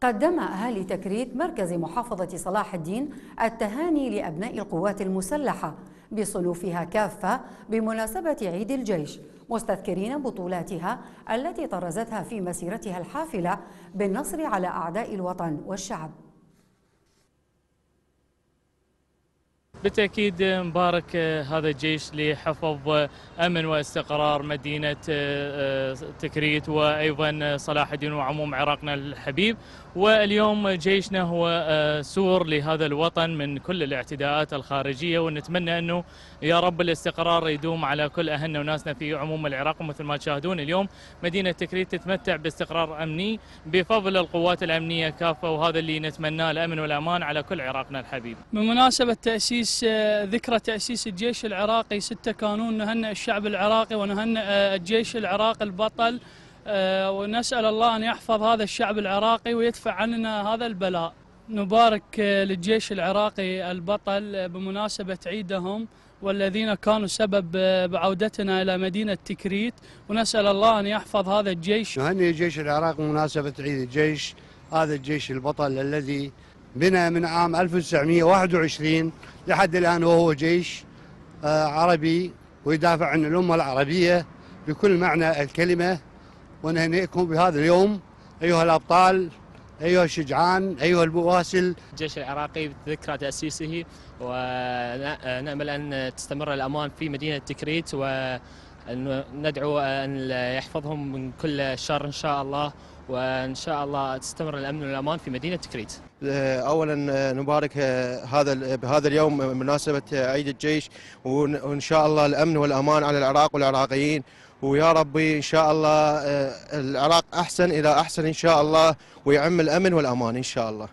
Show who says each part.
Speaker 1: قدم أهالي تكريت مركز محافظة صلاح الدين التهاني لأبناء القوات المسلحة بصنوفها كافة بمناسبة عيد الجيش مستذكرين بطولاتها التي طرزتها في مسيرتها الحافلة بالنصر على أعداء الوطن والشعب.
Speaker 2: بالتأكيد مبارك هذا الجيش لحفظ أمن واستقرار مدينة تكريت وأيضا صلاح الدين وعموم عراقنا الحبيب. واليوم جيشنا هو سور لهذا الوطن من كل الاعتداءات الخارجية ونتمنى أنه يا رب الاستقرار يدوم على كل أهلنا وناسنا في عموم العراق. ومثل ما تشاهدون اليوم مدينة تكريت تتمتع باستقرار أمني بفضل القوات الأمنية كافة وهذا اللي نتمناه الأمن والأمان على كل عراقنا الحبيب.
Speaker 3: بمناسبة تأسيس ذكرى تأسيس الجيش العراقي. 6 كانون نهنئ الشعب العراقي ونهنئ الجيش العراقي البطل. ونسأل الله أن يحفظ هذا الشعب العراقي ويدفع عننا هذا البلاء. نبارك للجيش العراقي البطل بمناسبة عيدهم والذين كانوا سبب بعودتنا إلى مدينة تكريت. ونسأل الله أن يحفظ هذا الجيش.
Speaker 4: نهنئ الجيش العراقي بمناسبة عيد الجيش. هذا الجيش البطل الذي بنى من عام 1921 لحد الآن وهو جيش عربي ويدافع عن الأمة العربية بكل معنى الكلمة. ونهنئكم بهذا اليوم أيها الأبطال أيها الشجعان أيها البواسل
Speaker 5: الجيش العراقي ذكرى تأسيسه ونأمل أن تستمر الأمان في مدينة تكريت وندعو أن يحفظهم من كل شر إن شاء الله وإن شاء الله تستمر الأمن والأمان في مدينة تكريت.
Speaker 6: اولا نبارك هذا بهذا اليوم بمناسبه عيد الجيش وإن شاء الله الأمن والأمان على العراق والعراقيين ويا ربي إن شاء الله العراق أحسن إلى أحسن إن شاء الله ويعم الأمن والأمان إن شاء الله.